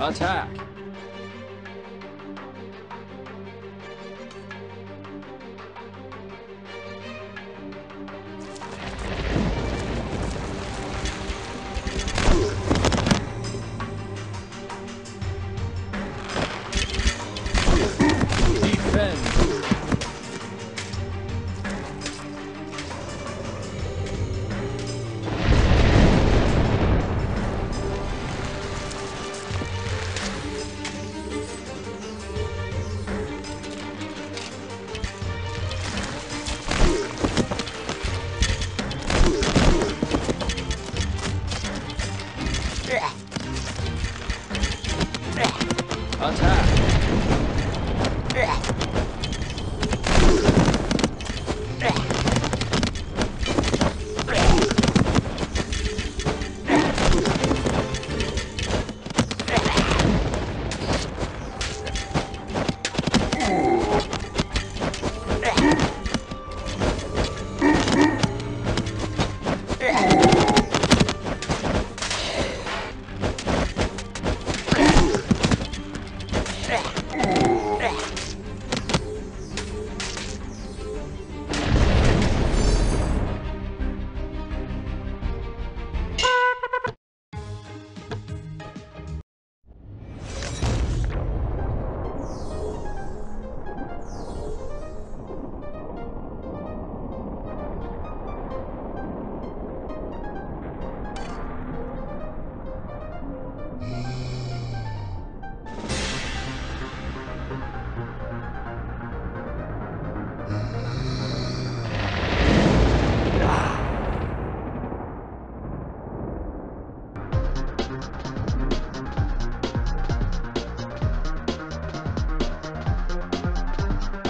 Attack!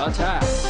Attack!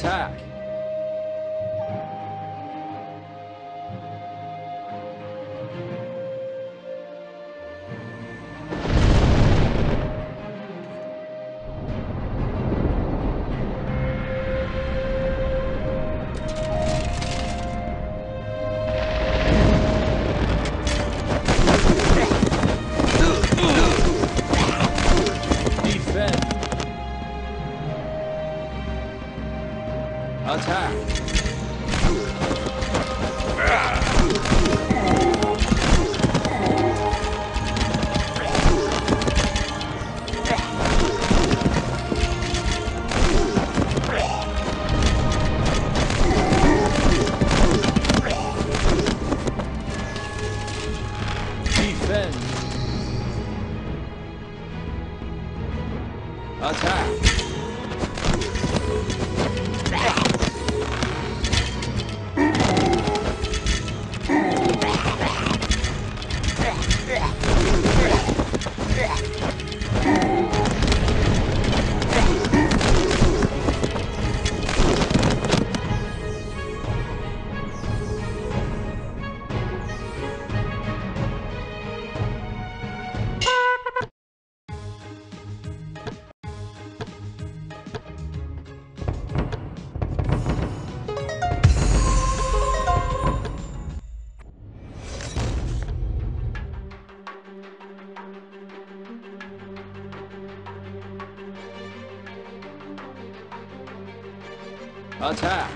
Attack! Attack!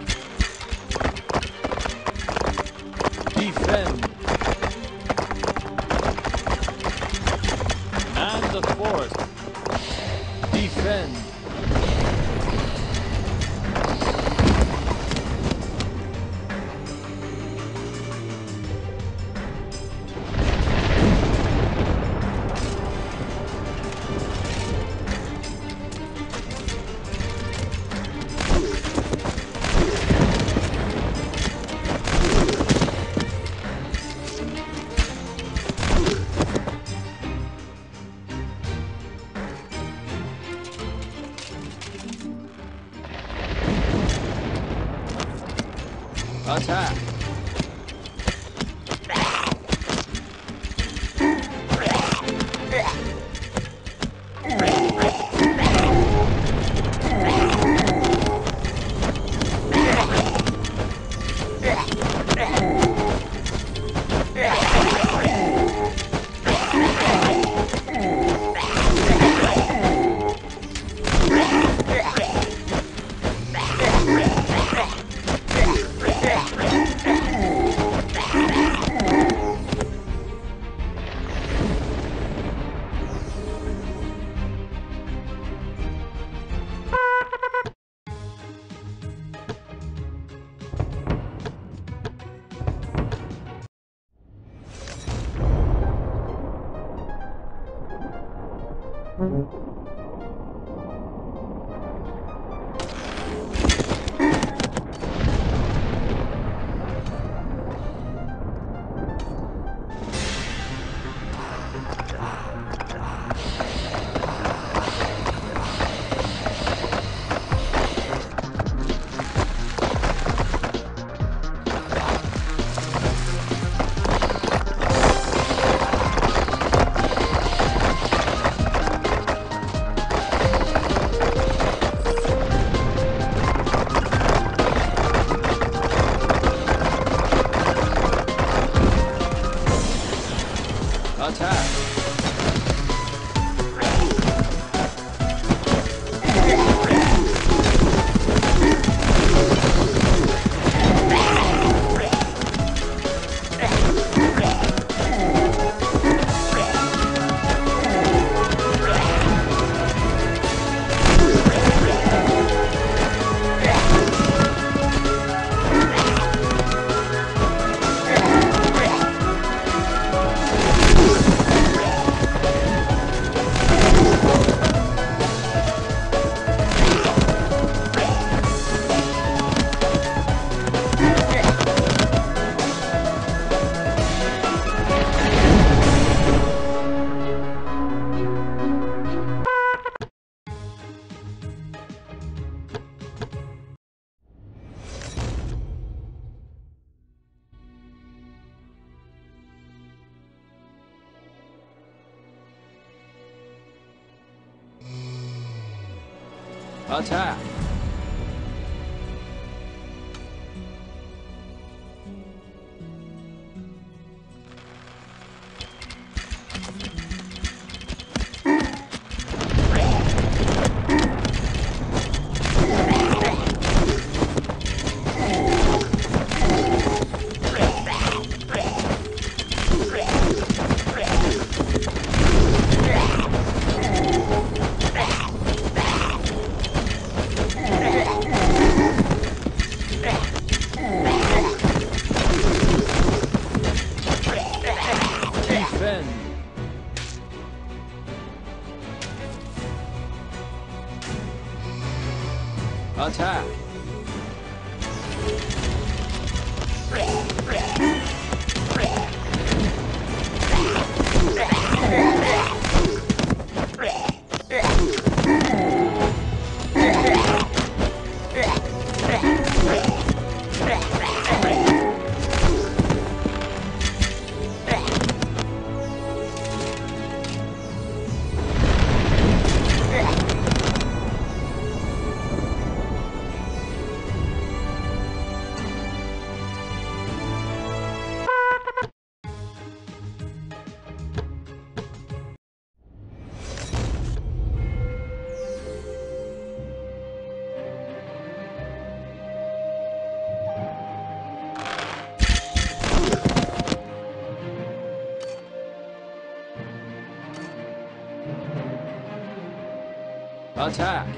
Defend! Man the forest! Attack! Attack! Attack!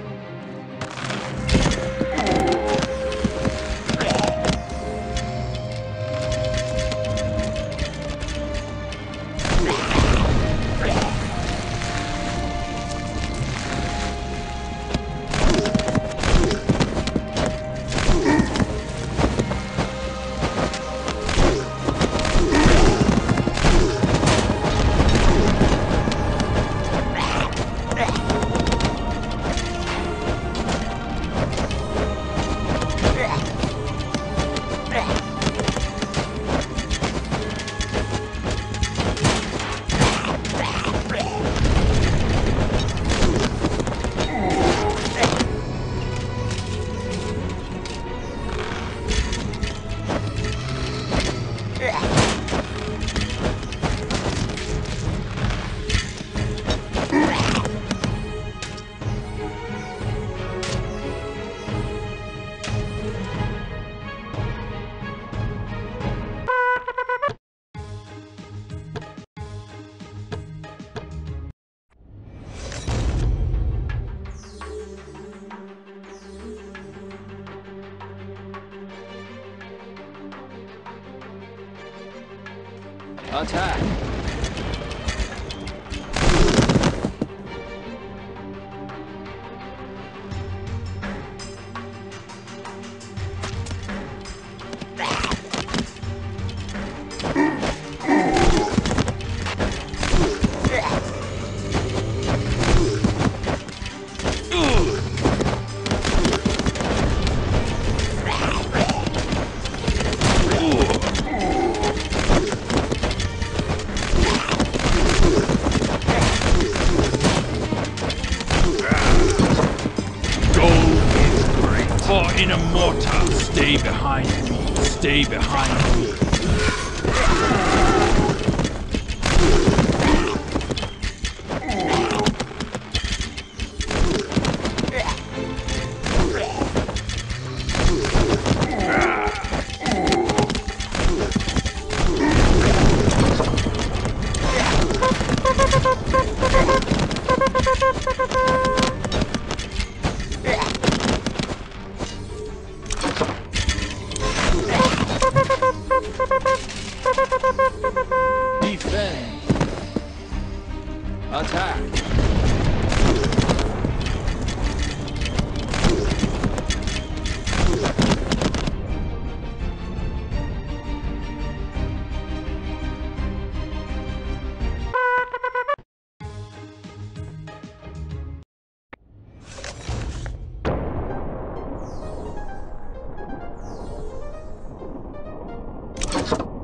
Stay behind me. Stay behind me. you.